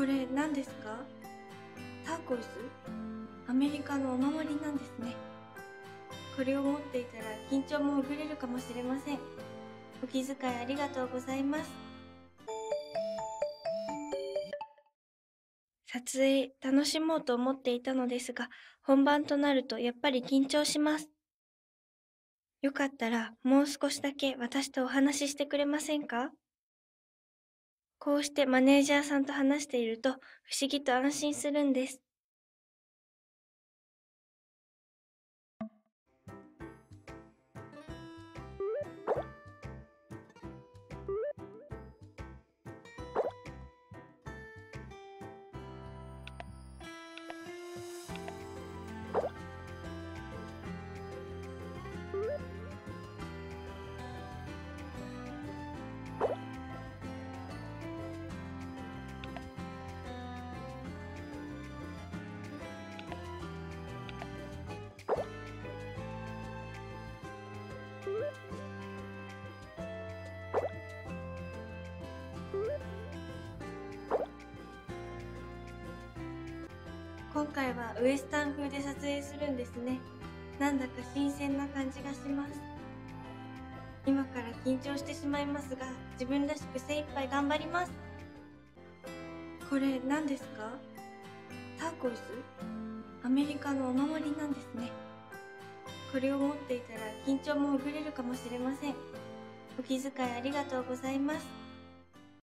これ何ですか？ターコイズアメリカのお守りなんですね。これを持っていたら緊張もほぐれるかもしれません。お気遣いありがとうございます。撮影楽しもうと思っていたのですが、本番となるとやっぱり緊張します。よかったらもう少しだけ私とお話ししてくれませんか？こうしてマネージャーさんと話していると不思議と安心するんです。今回はウエスタン風で撮影するんですね。なんだか新鮮な感じがします。今から緊張してしまいますが、自分らしく精一杯頑張ります。これ何ですか？ターコイズアメリカのお守りなんですね。これを持っていたら緊張もほぐれるかもしれません。お気遣いありがとうございます。